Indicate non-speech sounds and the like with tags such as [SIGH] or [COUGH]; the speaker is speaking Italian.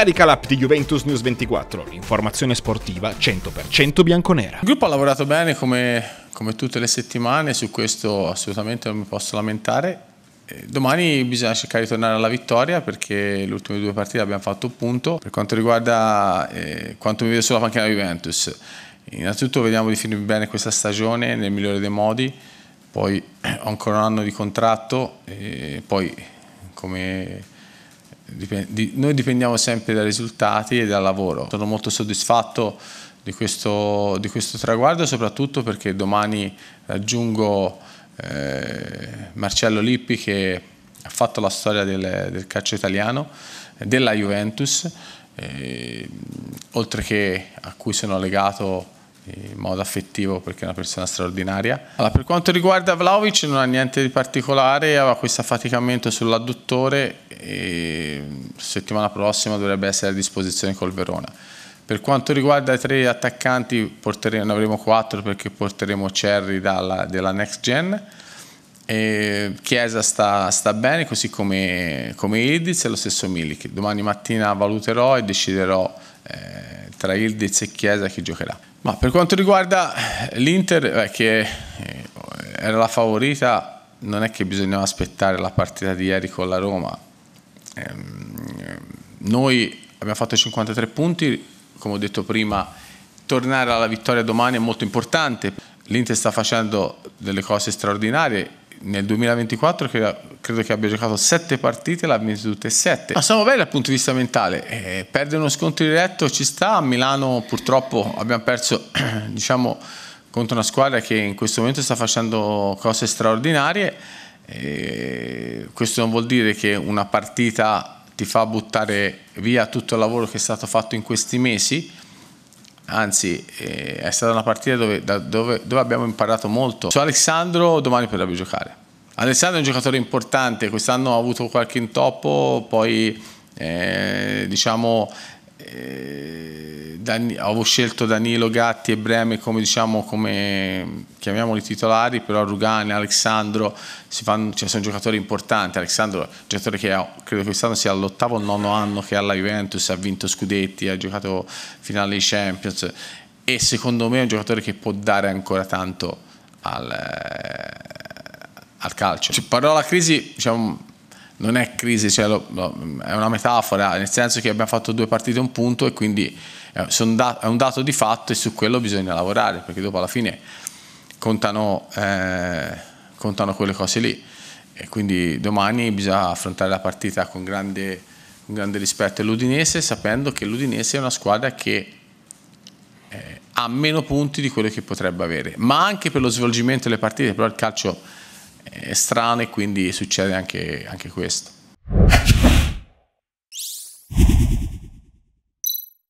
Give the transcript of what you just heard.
Carica l'app di Juventus News 24, l'informazione sportiva 100% bianconera. Il gruppo ha lavorato bene come, come tutte le settimane, su questo assolutamente non mi posso lamentare. Domani bisogna cercare di tornare alla vittoria perché le ultime due partite abbiamo fatto un punto. Per quanto riguarda eh, quanto mi vedo sulla panchina Juventus, innanzitutto vediamo di finire bene questa stagione nel migliore dei modi, poi [CLEARS THROAT] ho ancora un anno di contratto e poi come noi dipendiamo sempre dai risultati e dal lavoro. Sono molto soddisfatto di questo, di questo traguardo, soprattutto perché domani raggiungo eh, Marcello Lippi che ha fatto la storia del, del calcio italiano, della Juventus, eh, oltre che a cui sono legato in modo affettivo perché è una persona straordinaria. Allora, per quanto riguarda Vlaovic non ha niente di particolare, aveva questo affaticamento sull'adduttore e settimana prossima dovrebbe essere a disposizione col Verona. Per quanto riguarda i tre attaccanti ne avremo quattro perché porteremo Cerri dalla, della Next Gen. E Chiesa sta, sta, bene così come, come Ildiz e lo stesso Milik. Domani mattina valuterò e deciderò eh, tra Ildiz e Chiesa chi giocherà. Ma per quanto riguarda l'Inter, eh, che era la favorita, non è che bisognava aspettare la partita di ieri con la Roma. Eh, noi abbiamo fatto 53 punti, come ho detto prima, tornare alla vittoria domani è molto importante. L'Inter sta facendo delle cose straordinarie. Nel 2024 credo che abbia giocato 7 partite l'ha vinte tutte e 7. Ma siamo belli dal punto di vista mentale. Eh, perdere uno scontro diretto ci sta. A Milano purtroppo abbiamo perso [CLEARS THROAT] diciamo, contro una squadra che in questo momento sta facendo cose straordinarie. Eh, questo non vuol dire che una partita ti fa buttare via tutto il lavoro che è stato fatto in questi mesi, anzi eh, è stata una partita dove, dove, dove, abbiamo imparato molto. Su Alessandro domani potrebbe giocare. Alessandro è un giocatore importante, quest'anno ha avuto qualche intoppo, poi eh, diciamo eh, Dan, avevo scelto Danilo Gatti e Breme come diciamo come chiamiamoli titolari però Rugani, Alessandro cioè sono giocatori importanti. Alessandro è un giocatore che ha, credo quest'anno sia all'ottavo o nono anno che ha la Juventus ha vinto scudetti, ha giocato finale di Champions e secondo me è un giocatore che può dare ancora tanto al, eh, al calcio. Cioè, parola crisi diciamo non è crisi, cioè lo, lo, è una metafora, nel senso che abbiamo fatto due partite un punto e quindi è un dato di fatto e su quello bisogna lavorare, perché dopo alla fine contano, eh, contano quelle cose lì. E quindi domani bisogna affrontare la partita con grande, con grande rispetto all'Udinese, sapendo che l'Udinese è una squadra che eh, ha meno punti di quello che potrebbe avere, ma anche per lo svolgimento delle partite, però il calcio è strana e quindi succede anche, anche questo. [LAUGHS]